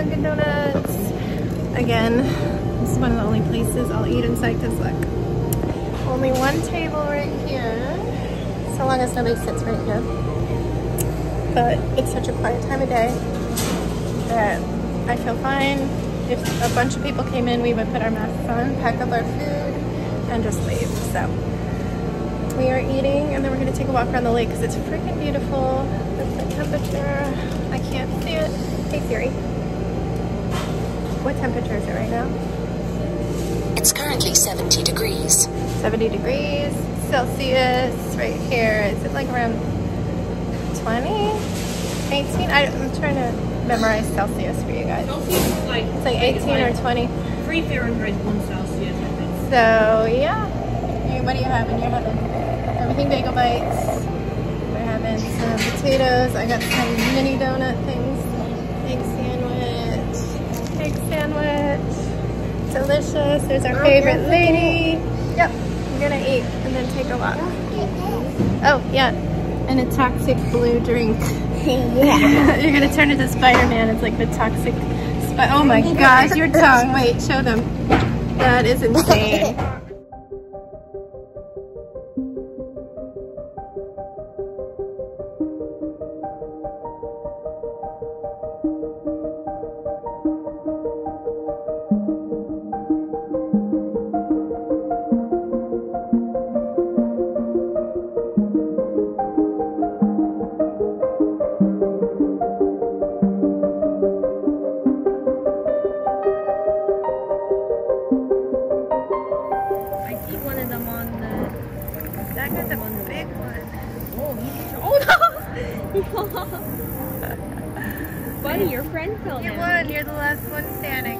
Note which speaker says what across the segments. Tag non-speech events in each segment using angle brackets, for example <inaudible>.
Speaker 1: Dunkin' Donuts. Again, this is one of the only places I'll eat inside because look, only one table right here. So long as nobody sits right here. But it's such a quiet time of day that I feel fine. If a bunch of people came in, we would put our masks on, pack up our food, and just leave. So we are eating and then we're gonna take a walk around the lake because it's freaking beautiful. the temperature, I can't see it. Hey Siri. What temperature is it right now?
Speaker 2: It's currently 70 degrees.
Speaker 1: 70 degrees Celsius right here. Is it like around 20? 18? I, I'm trying to memorize Celsius for you guys.
Speaker 3: Celsius is like
Speaker 1: It's like 18 or 20.
Speaker 3: three Fahrenheit, one Celsius. I think.
Speaker 1: So yeah. You, what are you having? You're having everything bagel bites. We're having some potatoes. I got some mini donut things. Egg sandwich. Delicious. There's our oh, favorite lady. Yep. I'm gonna eat and then take a walk. Oh yeah. And a toxic blue drink. <laughs>
Speaker 2: Yeah.
Speaker 1: You're gonna turn into Spider-Man. It's like the toxic. Oh my <laughs> gosh, your tongue. Wait, show them. That is insane. <laughs> <laughs>
Speaker 3: Buddy, your friend fell
Speaker 1: You
Speaker 3: down.
Speaker 1: won. You're the last one standing.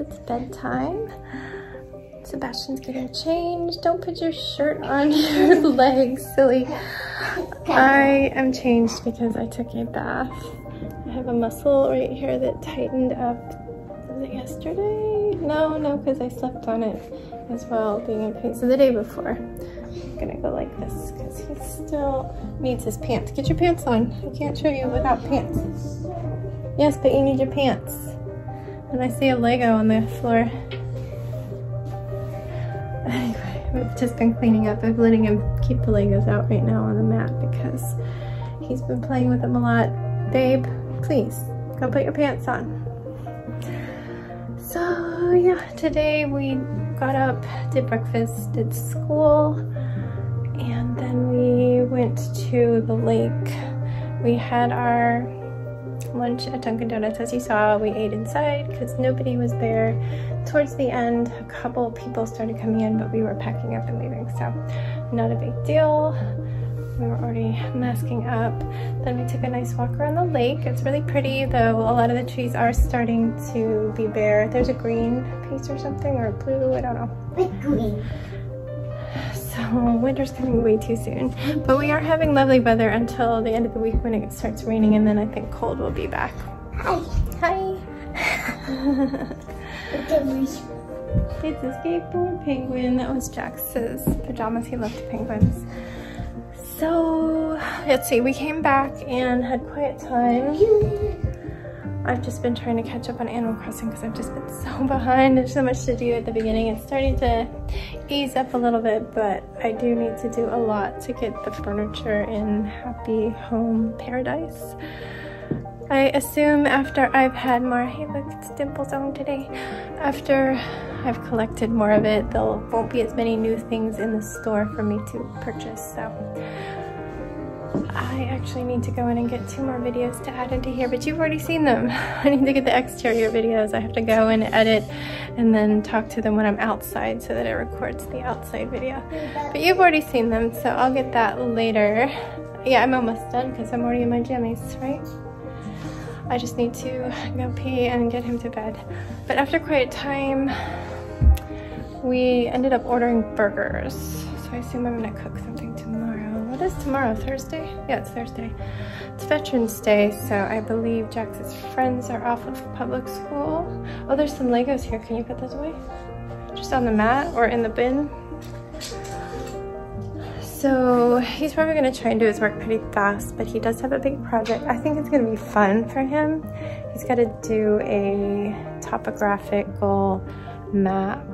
Speaker 1: It's bedtime. Sebastian's getting changed. Don't put your shirt on <laughs> your legs, silly. I am changed because I took a bath. I have a muscle right here that tightened up. Was it yesterday? No, no, because I slept on it as well, being in pain. So the day before. I'm gonna go like this because he still needs his pants. Get your pants on. I can't show you without pants. Yes, but you need your pants. And I see a Lego on the floor. Anyway, we've just been cleaning up. I'm letting him keep the Legos out right now on the mat because he's been playing with them a lot. Babe, please, go put your pants on. So yeah, today we got up, did breakfast, did school, and then we went to the lake. We had our lunch at Dunkin' Donuts. As you saw, we ate inside because nobody was there. Towards the end, a couple people started coming in, but we were packing up and leaving, so not a big deal. We were already masking up. Then we took a nice walk around the lake. It's really pretty, though a lot of the trees are starting to be bare. There's a green piece or something, or blue, I don't know.
Speaker 2: Like green.
Speaker 1: So <laughs> winter's coming way too soon. But we are having lovely weather until the end of the week when it starts raining and then I think cold will be back.
Speaker 2: Hi.
Speaker 1: Hi! It's a skateboard penguin. That was Jax's pajamas. He loved penguins. So, let's see. We came back and had quiet time. I've just been trying to catch up on Animal Crossing because I've just been <laughs> so behind. There's so much to do at the beginning. It's starting to ease up a little bit, but I do need to do a lot to get the furniture in Happy Home Paradise. I assume after I've had more, hey look, it's Dimple Zone today. After I've collected more of it, there won't be as many new things in the store for me to purchase, so. I actually need to go in and get two more videos to add into here, but you've already seen them. <laughs> I need to get the exterior videos. I have to go and edit and then talk to them when I'm outside so that it records the outside video. But you've already seen them, so I'll get that later. Yeah, I'm almost done because I'm already in my jammies, right? I just need to go pee and get him to bed. But after quiet time, we ended up ordering burgers. So I assume I'm gonna cook something tomorrow. What is tomorrow, Thursday? Yeah, it's Thursday. It's Veterans Day, so I believe Jax's friends are off of public school. Oh, there's some Legos here. Can you put those away? Just on the mat or in the bin? So he's probably gonna try and do his work pretty fast, but he does have a big project. I think it's gonna be fun for him. He's gotta do a topographical map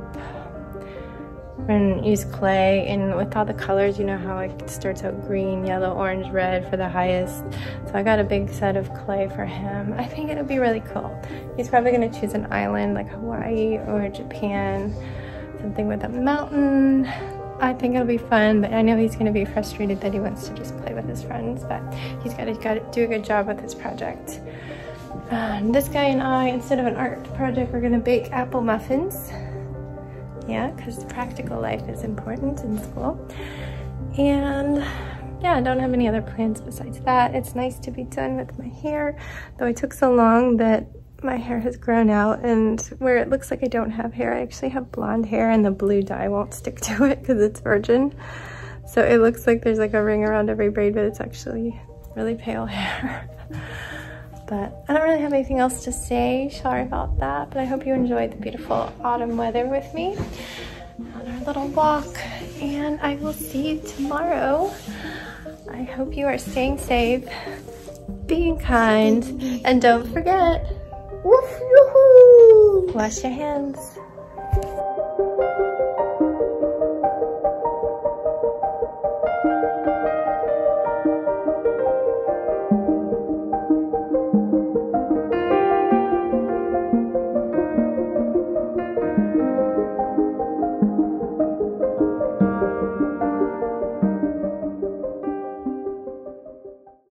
Speaker 1: and use clay and with all the colors, you know how it starts out green, yellow, orange, red for the highest. So I got a big set of clay for him. I think it'll be really cool. He's probably gonna choose an island like Hawaii or Japan, something with a mountain, I think it'll be fun, but I know he's going to be frustrated that he wants to just play with his friends, but he's got to, got to do a good job with his project. Um, this guy and I, instead of an art project, we're going to bake apple muffins. Yeah, because practical life is important in school. And yeah, I don't have any other plans besides that. It's nice to be done with my hair, though it took so long that my hair has grown out and where it looks like I don't have hair, I actually have blonde hair and the blue dye won't stick to it because it's virgin. So it looks like there's like a ring around every braid, but it's actually really pale hair. <laughs> but I don't really have anything else to say. Sorry about that, but I hope you enjoyed the beautiful autumn weather with me on our little walk. And I will see you tomorrow. I hope you are staying safe, being kind, and don't forget,
Speaker 2: Woof, yoo-hoo.
Speaker 1: Wash your hands.